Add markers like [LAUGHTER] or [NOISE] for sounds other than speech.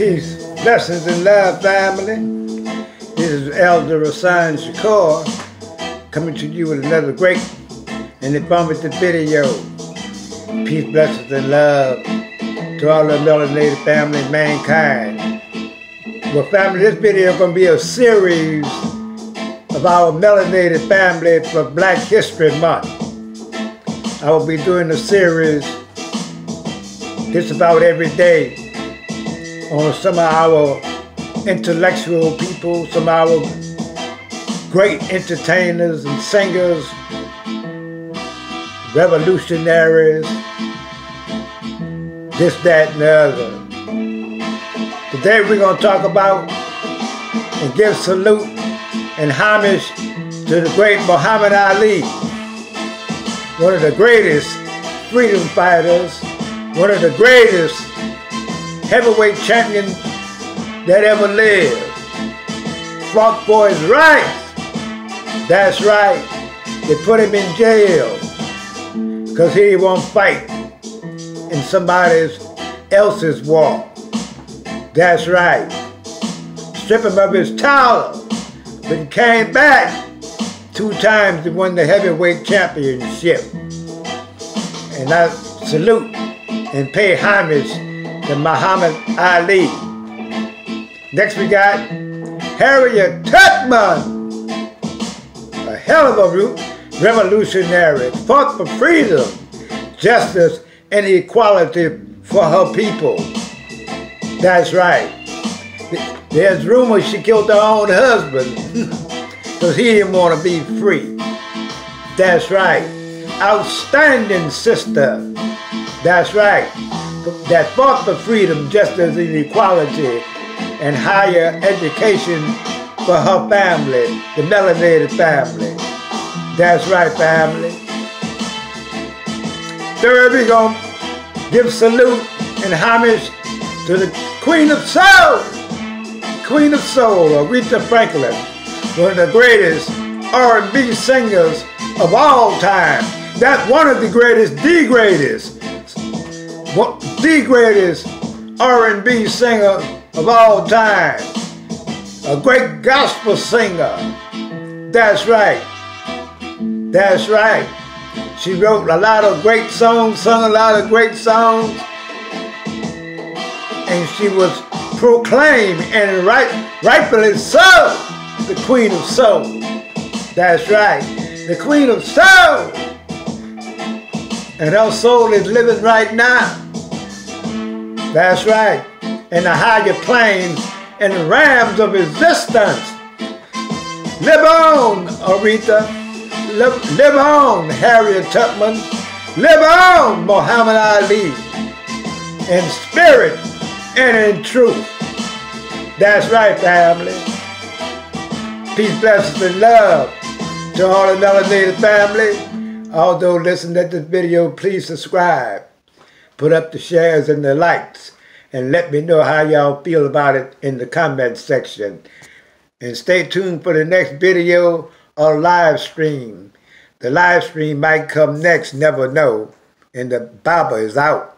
Peace, blessings, and love, family. This is Elder Rahson Shakur coming to you with another great and informative video. Peace, blessings, and love to all the melanated family and mankind. Well, family, this video is going to be a series of our melanated family for Black History Month. I will be doing a series just about every day on some of our intellectual people, some of our great entertainers and singers, revolutionaries, this, that, and the other. Today we're going to talk about and give salute and homage to the great Muhammad Ali, one of the greatest freedom fighters, one of the greatest heavyweight champion that ever lived. For his rights. That's right. They put him in jail because he won't fight in somebody else's war. That's right. Strip him of his title. But he came back two times to win the heavyweight championship. And I salute and pay homage to Muhammad Ali. Next we got Harriet Tubman, a hell of a revolutionary, fought for freedom, justice, and equality for her people. That's right. There's rumors she killed her own husband [LAUGHS] because he didn't want to be free. That's right. Outstanding sister. That's right. That fought for freedom, justice, and equality, and higher education for her family, the melanated family. That's right, family. Third, we're going to give salute and homage to the Queen of Soul. Queen of Soul, Aretha Franklin, one of the greatest R&B singers of all time. That's one of the greatest, the greatest, the greatest R&B singer of all time. A great gospel singer. That's right. That's right. She wrote a lot of great songs, sung a lot of great songs, and she was proclaimed and right, rightfully so, the Queen of Soul. That's right, the Queen of Soul. And our soul is living right now. That's right, in the higher planes and the realms of existence. Live on, Aretha. Live, live on, Harriet Tubman. Live on, Muhammad Ali. In spirit and in truth. That's right, family. Peace, blessings, and love to all the melanated family. Although listen to this video, please subscribe. Put up the shares and the likes. And let me know how y'all feel about it in the comment section. And stay tuned for the next video or live stream. The live stream might come next, never know. And the Baba is out.